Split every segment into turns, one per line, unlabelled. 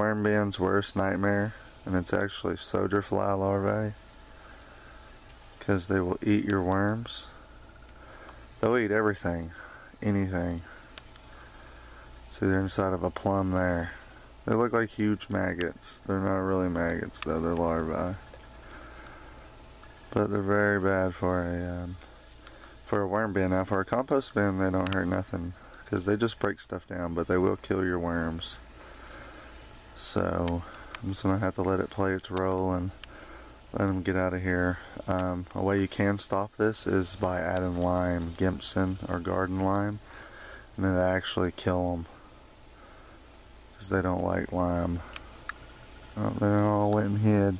Worm bin's worst nightmare, and it's actually soldier fly larvae, because they will eat your worms. They'll eat everything, anything. See, they're inside of a plum there. They look like huge maggots. They're not really maggots, though. They're larvae. But they're very bad for a um, for a worm bin. Now, for a compost bin, they don't hurt nothing because they just break stuff down, but they will kill your worms. So I'm just gonna have to let it play its role and let them get out of here. Um, a way you can stop this is by adding lime, gypsum or garden lime, and then actually kill them because they don't like lime. Oh, they're all went and hid.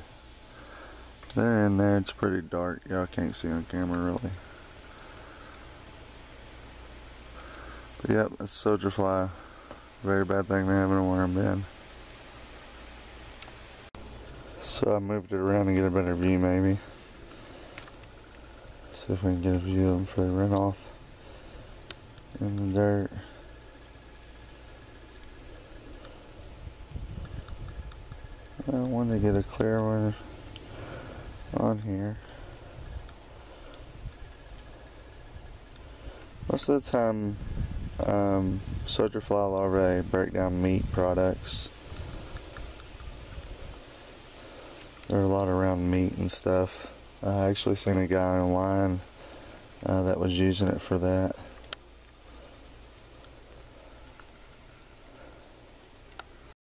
They're in there. It's pretty dark. Y'all can't see on camera really. But yep, that's soldier fly. Very bad thing to have in a worm bin. So I moved it around to get a better view maybe. See if we can get a view of them for the run off in the dirt. I want to get a clear one on here. Most of the time, um, soldier fly larvae break down meat products. There are a lot around meat and stuff. I actually seen a guy online uh, that was using it for that.